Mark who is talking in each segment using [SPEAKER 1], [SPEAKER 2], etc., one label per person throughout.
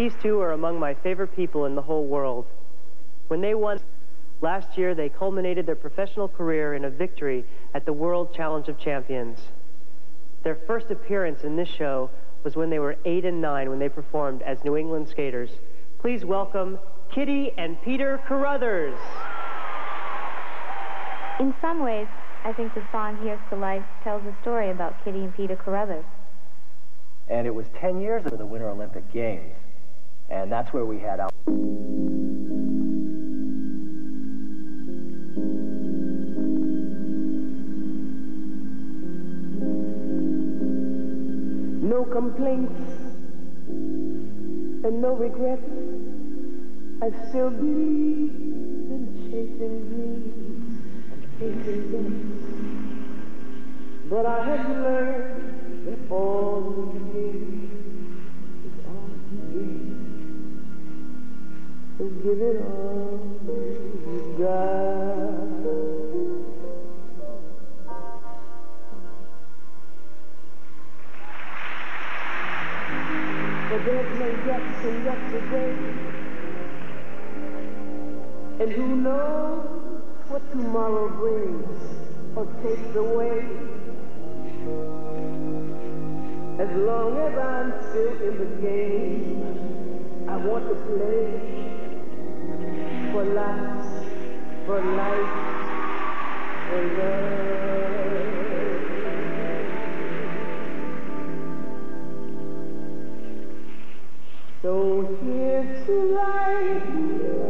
[SPEAKER 1] These two are among my favorite people in the whole world. When they won last year, they culminated their professional career in a victory at the World Challenge of Champions. Their first appearance in this show was when they were eight and nine when they performed as New England skaters. Please welcome Kitty and Peter Carruthers.
[SPEAKER 2] In some ways, I think the song Here's to Life tells a story about Kitty and Peter Carruthers.
[SPEAKER 3] And it was 10 years of the Winter Olympic Games. And that's where we had our...
[SPEAKER 4] No complaints and no regrets. I still believe in chasing dreams and chasing deaths. But I have learned that all you give it all you've got. But there's no yet in yesterday. And who knows what tomorrow brings or takes away. As long as I'm still in the game, I want to play for laughs, for life, for love. So here's to life.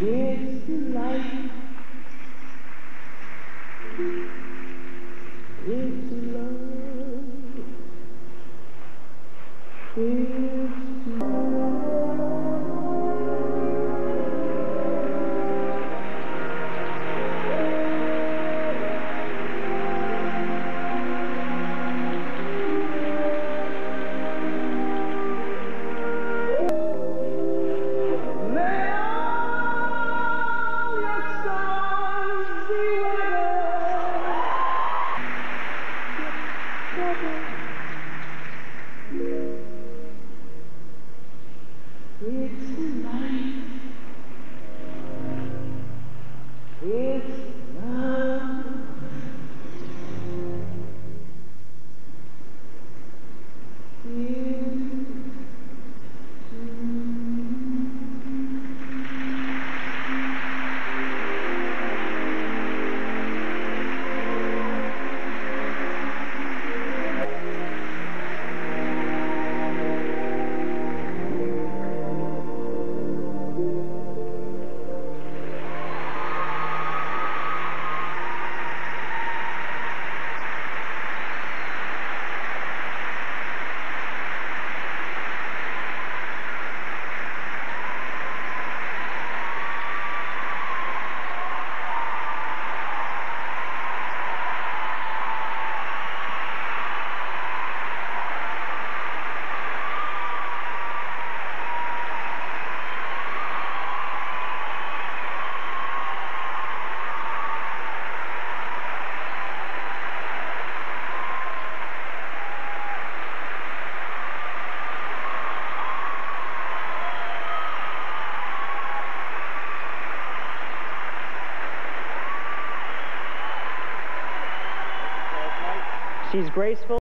[SPEAKER 4] Here's to life. Here's to love. Here's It's life. It's
[SPEAKER 1] She's graceful.